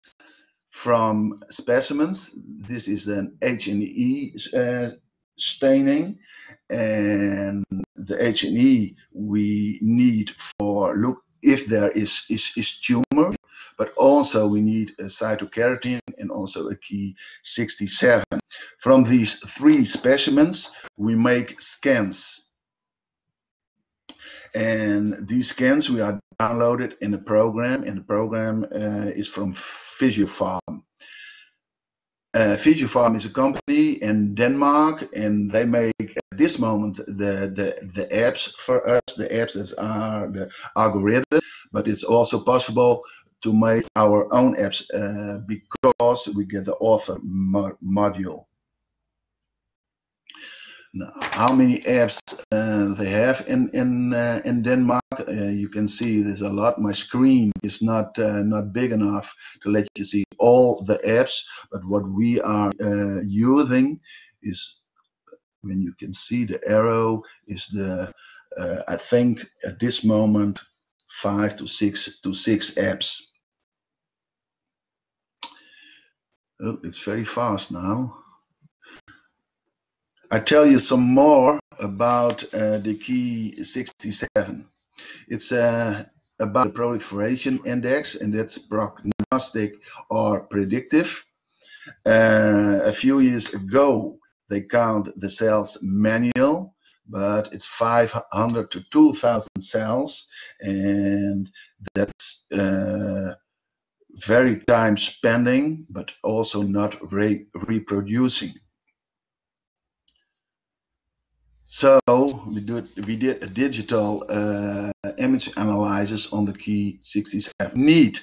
from specimens. This is an H&E uh, staining and the H&E we need for look if there is, is, is tumor but also we need a cytokeratin and also a key 67. From these three specimens, we make scans. And these scans we are downloaded in a program, and the program uh, is from Visiopharm. Uh, is a company in Denmark, and they make at this moment the, the, the apps for us, the apps that are the algorithm, but it's also possible to make our own apps uh, because we get the author module. Now, how many apps uh, they have in in uh, in Denmark? Uh, you can see there's a lot. My screen is not uh, not big enough to let you see all the apps, but what we are uh, using is when you can see the arrow is the I think at this moment five to six to six apps. Oh, it's very fast now. I tell you some more about uh, the Ki-67. It's uh, about the proliferation index, and that's prognostic or predictive. Uh, a few years ago, they count the cells manual, but it's 500 to 2,000 cells, and that's uh, very time spending, but also not re reproducing. So we did we did a digital uh, image analysis on the Ki-67. Need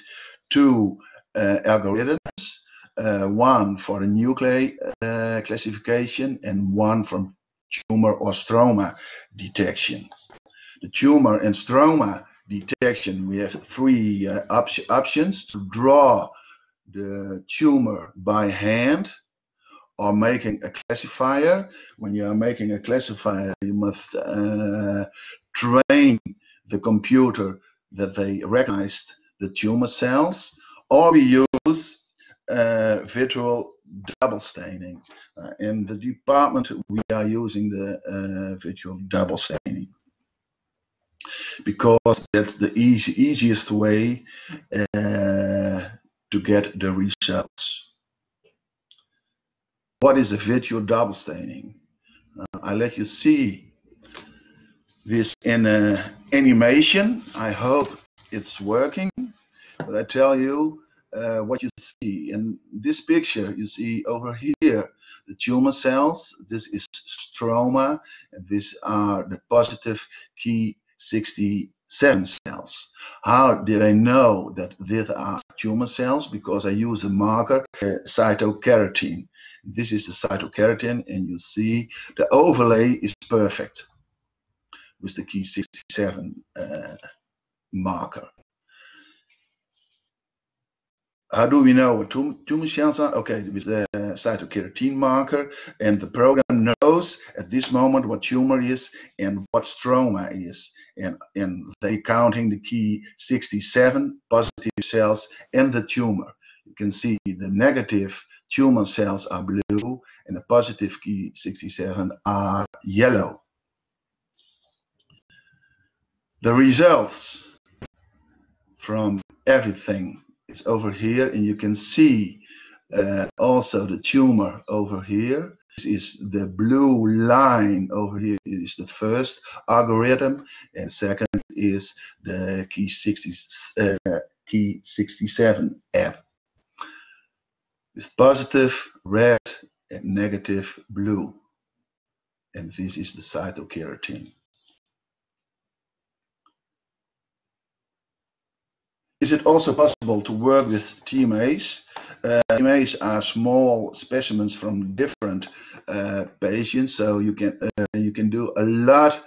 two uh, algorithms, uh, one for a nuclei uh, classification and one from tumor or stroma detection. The tumor and stroma detection, we have three uh, op options to draw the tumor by hand or making a classifier. When you are making a classifier, you must uh, train the computer that they recognized the tumor cells, or we use uh, virtual double staining. Uh, in the department, we are using the uh, virtual double staining. because that's the easy, easiest way uh, to get the results. What is a virtual double staining? Uh, I let you see this in an animation. I hope it's working, but I tell you uh, what you see in this picture. You see over here the tumor cells. This is stroma, and these are the positive key 67 cells. How did I know that these are tumor cells? Because I use a marker, uh, cytokeratin. This is the cytokeratin, and you see the overlay is perfect with the Ki-67 uh, marker. How do we know what tumor cells are? Okay, with the cytokeratin marker, and the program knows at this moment what tumor is and what stroma is. And, and they counting the key 67 positive cells in the tumor. You can see the negative tumor cells are blue and the positive Ki-67 are yellow. The results from everything is over here and you can see uh, also the tumor over here. This is the blue line over here it is the first algorithm and second is the key 60 uh, Ki-67 app. It's positive red and negative blue and this is the cytokeratin. Is it also possible to work with TMAs? Uh, TMAs are small specimens from different uh, patients, so you can uh, you can do a lot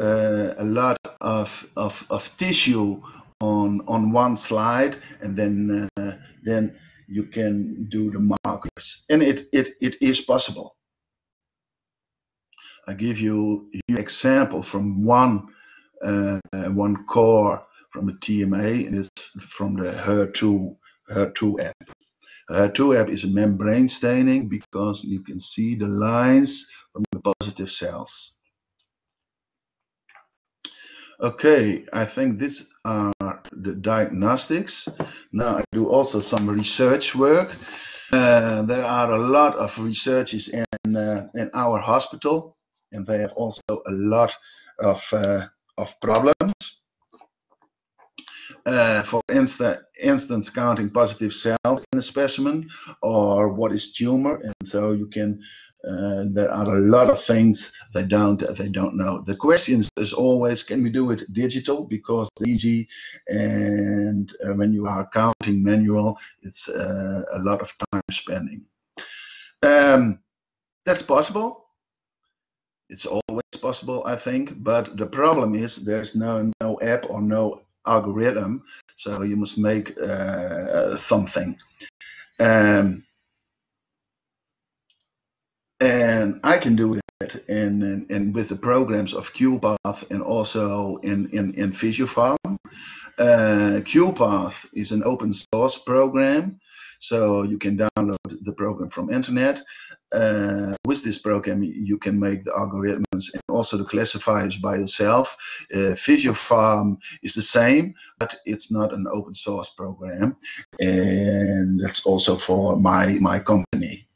uh, a lot of, of of tissue on on one slide, and then uh, then you can do the markers, and it it it is possible. I give you an example from one uh, one core from a TMA and it's from the HER2 HER2 app. HER2 app is a membrane staining because you can see the lines from the positive cells. Okay, I think these are the diagnostics. Now I do also some research work. Uh, there are a lot of researchers in uh, in our hospital, and they have also a lot of uh, of problems. Uh, for instance, instance, counting positive cells in a specimen or what is tumor, and so you can. Uh, there are a lot of things they don't they don't know. The question is always, can we do it digital because it's easy, and uh, when you are counting manual, it's uh, a lot of time spending. Um, that's possible. It's always possible, I think. But the problem is there's no no app or no algorithm, so you must make uh, something. Um, and I can do it in, in, in, with the programs of QuPath and also in in in Visiopharm. Uh, QuPath is an open source program so you can download the program from internet. Uh, with this program, you can make the algorithms and also the classifiers by yourself. Uh, is the same, but it's not an open source program, and that's also for my my company.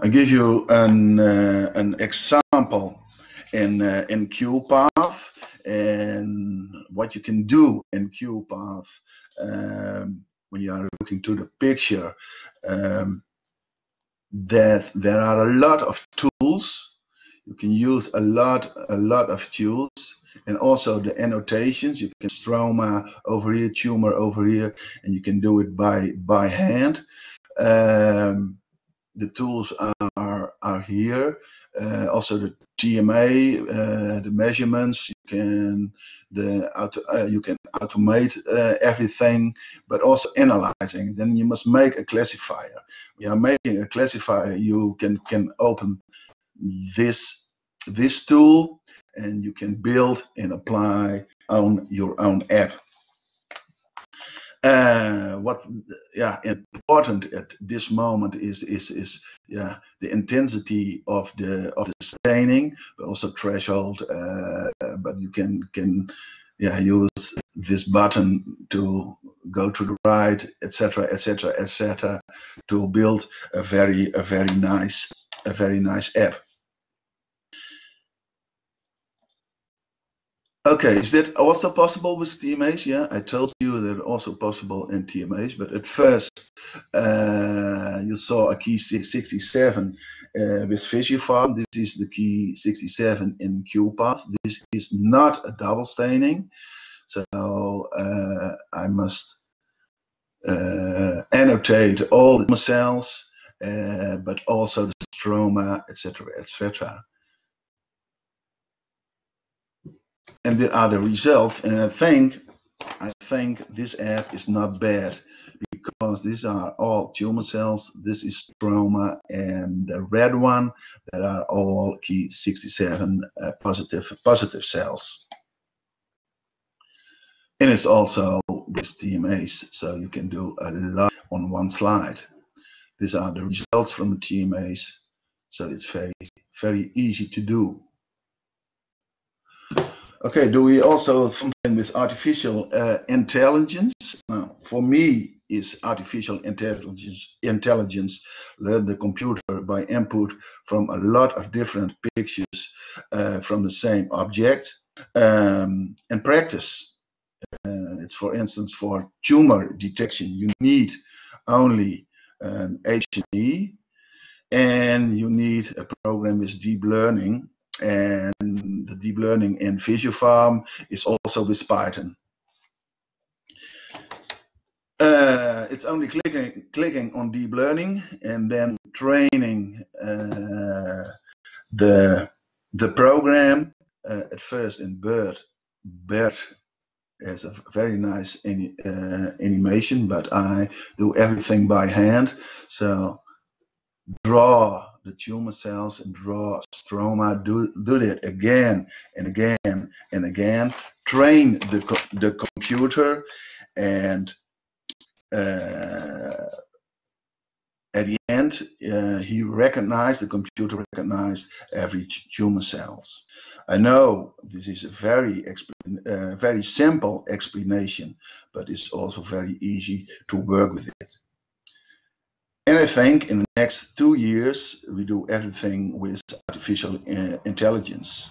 I give you an uh, an example in uh, in QuPath and what you can do in QuPath um, when you are looking to the picture um, that there are a lot of tools. You can use a lot a lot of tools and also the annotations. You can stroma over here tumor over here and you can do it by by hand. Um, the tools are are here uh, also the TMA, uh, the measurements, you can the uh, you can automate uh, everything, but also analyzing. Then you must make a classifier. We are making a classifier. You can can open this this tool, and you can build and apply on your own app. Uh, what yeah important at this moment is is is yeah the intensity of the of the staining but also threshold uh, but you can can yeah use this button to go to the right etc etc etc to build a very a very nice a very nice app Okay, is that also possible with TMAs? Yeah, I told you that also possible in TMAs, but at first uh, you saw a Ki-67 uh, with Visio This is the Ki-67 in QuPath. This is not a double staining, so uh, I must uh, annotate all the cells, uh, but also the stroma, etc., etc. and there are the results. And I think I think this app is not bad because these are all tumor cells. This is stroma, and the red one that are all Ki-67 uh, positive positive cells. And it's also with TMAs, so you can do a lot on one slide. These are the results from the TMAs, so it's very very easy to do. Okay, do we also something with artificial uh, intelligence? Now, for me, is artificial intelligence intelligence learn the computer by input from a lot of different pictures uh, from the same object um, and practice. Uh, it's for instance for tumor detection you need only an H&E and you need a program with deep learning and the deep learning in Visiopharm is also with Python. Uh, it's only clicking clicking on deep learning and then training uh, the the program uh, at first in BERT. BERT is a very nice any, uh, animation, but I do everything by hand. So draw the tumor cells and draw stroma, do, do that again and again and again, train the, the computer and uh, at the end, uh, he recognized, the computer recognized every tumor cells. I know this is a very, uh, very simple explanation, but it's also very easy to work with it. And I think in the next two years, we do everything with artificial uh, intelligence.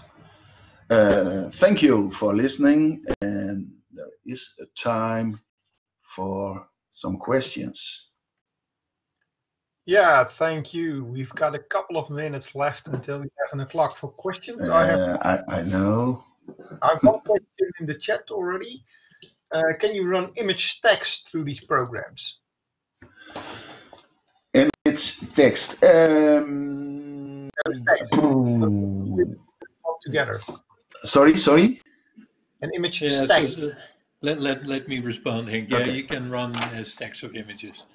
Uh, thank you for listening, and there is a time for some questions. Yeah, thank you. We've got a couple of minutes left until 11 o'clock for questions. Uh, I, have, I, I, know. I've got question in the chat already. Uh, can you run image stacks through these programs? It's text. Um, together. Sorry, sorry. An image yeah, stack. So, let, let, let me respond, Henk. Yeah, okay. you can run uh, stacks of images.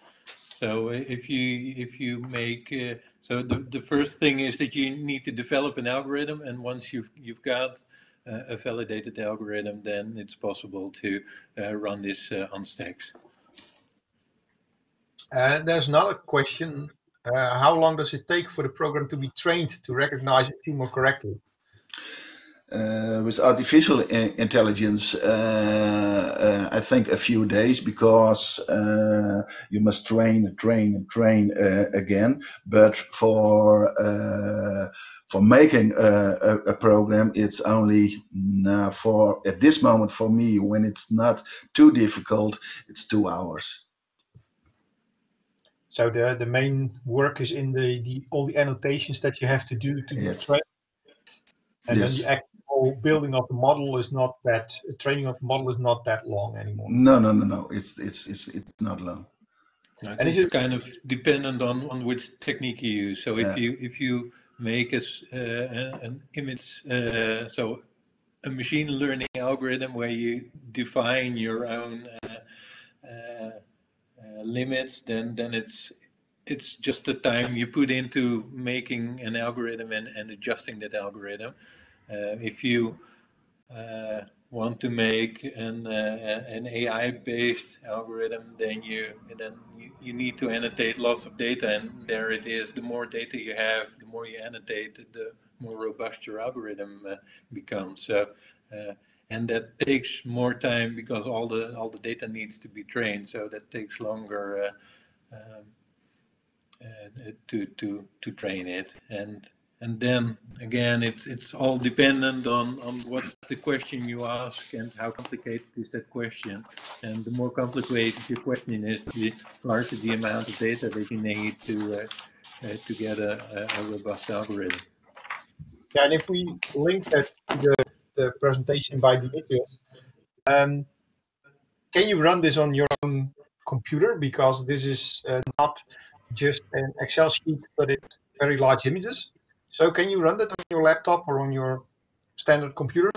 So uh, if you if you make uh, so the, the first thing is that you need to develop an algorithm, and once you've you've got uh, a validated algorithm, then it's possible to uh, run this uh, on stacks. And there's another question. Uh, how long does it take for the program to be trained to recognize a tumor correctly? Uh, with artificial intelligence, uh, uh, I think a few days because uh, you must train, and train, and train uh, again. But for uh, for making a, a, a, program, it's only for at this moment for me when it's not too difficult. It's two hours. So the the main work is in the, the all the annotations that you have to do to yes. train. And yes. then the actual building of the model is not that training of the model is not that long anymore. No, no, no, no. It's it's it's it's not long. No, and it's it, kind of dependent on on which technique you use. So if yeah. you if you make a, uh, an image, uh, so a machine learning algorithm where you define your own limits, then then it's it's just the time you put into making an algorithm and, and adjusting that algorithm. Uh, if you uh, want to make an uh, an AI-based algorithm, then you then you, you need to annotate lots of data, and there it is. The more data you have, the more you annotate, the more robust your algorithm uh, becomes. So, uh, and that takes more time because all the all the data needs to be trained. So that takes longer uh, um, uh, to to to train it. And and then again it's it's all dependent on on what's the question you ask and how complicated is that question. And the more complicated your question is the larger the amount of data that you need to uh, uh, to get a, a, robust algorithm. Yeah and if we link that to the, the presentation by Dimitrios um, can you run this on your own computer because this is uh, not just an Excel sheet but it's very large images so can you run that on your laptop or on your standard computer?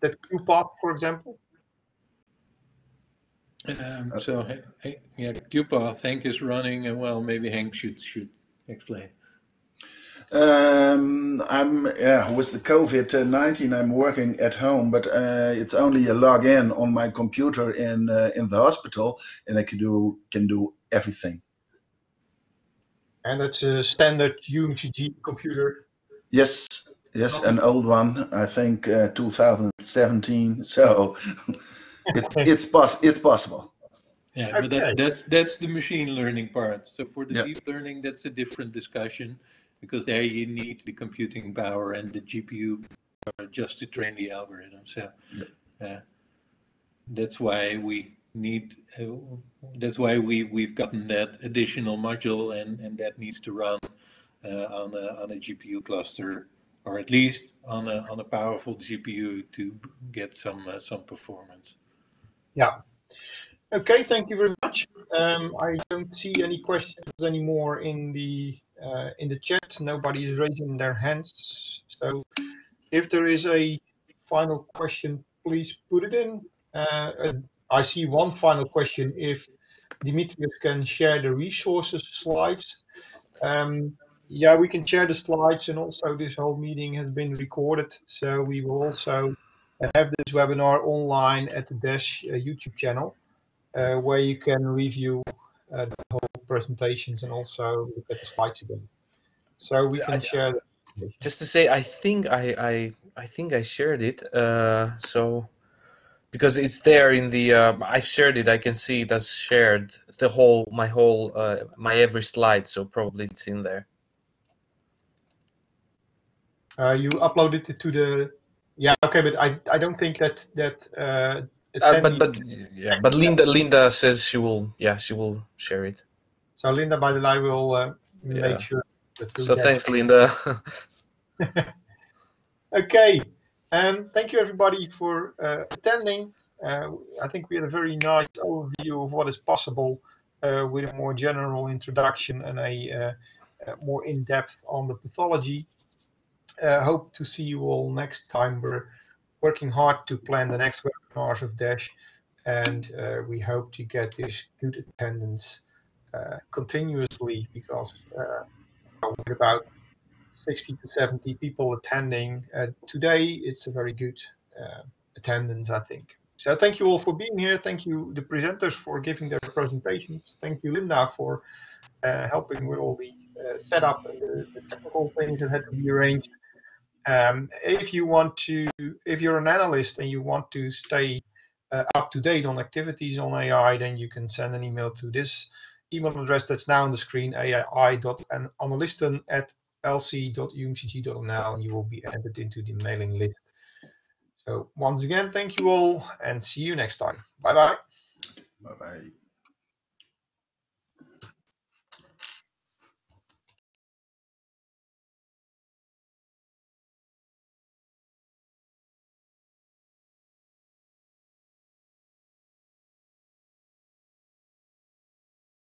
That QuPath, for example? Um, so yeah, QuPath, Henk is running, and well, maybe Henk should should explain. Um, I'm yeah with the COVID nineteen. I'm working at home, but uh, it's only a login on my computer in uh, in the hospital, and I can do can do everything. And that's a standard UMCG computer. Yes, yes, an old one. I think uh, 2017. So it's it's pos it's possible. Yeah, okay. but that, that's that's the machine learning part. So for the Yep. deep learning, that's a different discussion because there you need the computing power and the GPU power just to train the algorithm. So uh, that's why we need. Uh, that's why we we've gotten that additional module, and and that needs to run uh, on a on a GPU cluster, or at least on a on a powerful GPU to get some uh, some performance. Yeah. Okay, thank you very much. Um, I don't see any questions anymore in the uh, in the chat. Nobody is raising their hands. So if there is a final question, please put it in. Uh, I see one final question. If Dimitrios can share the resources slides. Um, yeah, we can share the slides and also this whole meeting has been recorded. So we will also have this webinar online at the DASH uh, YouTube channel uh, where you can review the whole presentations and also look at the slides again. So we can I, share. Just to say, I think I I, I think I shared it. Uh, so because it's there in the uh, I've shared it. I can see it as shared the whole my whole uh, my every slide. So probably it's in there. Uh, you uploaded it to the yeah okay, but I I don't think that that uh, but but yeah, but Linda Linda says she will yeah she will share it. So Linda, by the way, will uh, make yeah. sure. so thanks, Linda. okay, um, thank you everybody for uh, attending. Uh, I think we had a very nice overview of what is possible uh, with a more general introduction and a uh, more in depth on the pathology. hope to see you all next time. We're working hard to plan the next webinars of DASH, and uh, we hope to get this good attendance uh, continuously because uh, with about 60 to 70 people attending today, it's a very good attendance, I think. So thank you all for being here. Thank you, the presenters, for giving their presentations. Thank you, Linda, for uh, helping with all the uh, setup and the, the, technical things that had to be arranged. Um, if you want to, if you're an analyst and you want to stay uh, up to date on activities on AI, then you can send an email to this email address that's now on the screen, ai.analysten at lc.umcg.nl, and you will be added into the mailing list. So once again, thank you all and see you next time. Bye bye. Bye bye.